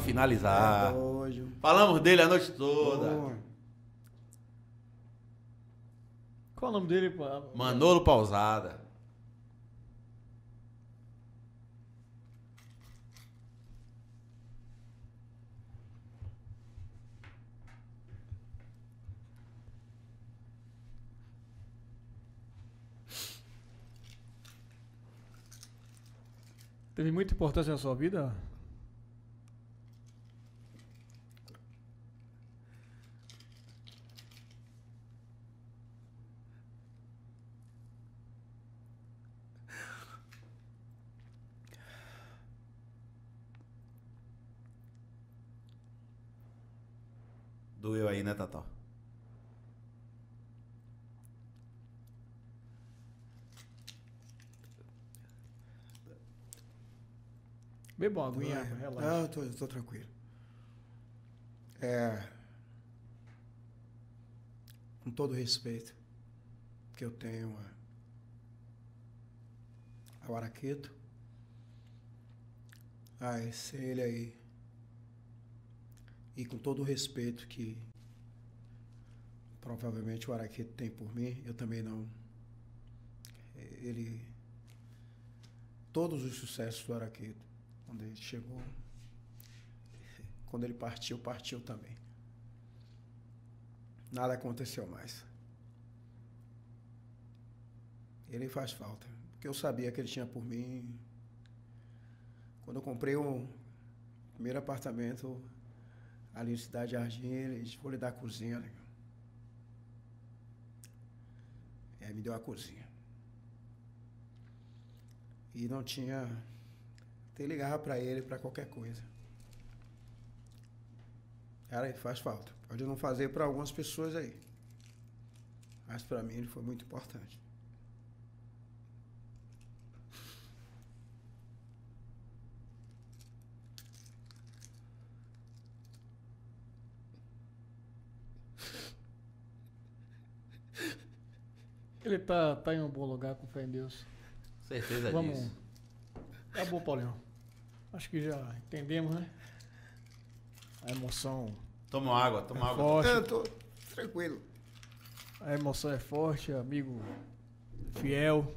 finalizar. É doido. Falamos dele a noite toda. Qual o nome dele? pô? Manolo Pausada. Teve muita importância na sua vida? Doeu aí, né, Tató? Beba uma aguinha, relaxa. Não, eu tô, eu tô tranquilo. É. Com todo o respeito que eu tenho a- ao Araqueto, a esse ele aí, e com todo o respeito que provavelmente o Araqueto tem por mim, eu também não. Ele. Todos os sucessos do Araqueto, quando ele chegou, quando ele partiu, partiu também. Nada aconteceu mais. Ele faz falta. Porque eu sabia que ele tinha por mim. Quando eu comprei o primeiro apartamento ali na cidade de disse, vou lhe dar a cozinha, né? E aí me deu a cozinha. E não tinha. Até ligava pra ele pra qualquer coisa. Cara, faz falta. Pode não fazer pra algumas pessoas aí. Mas pra mim ele foi muito importante. Ele tá, tá em um bom lugar, com fé em Deus. Certeza Vamos. disso. Acabou, Paulinho. Acho que já entendemos, né? A emoção. Toma água, toma É água. forte. Eu tô tranquilo. A emoção é forte, amigo fiel.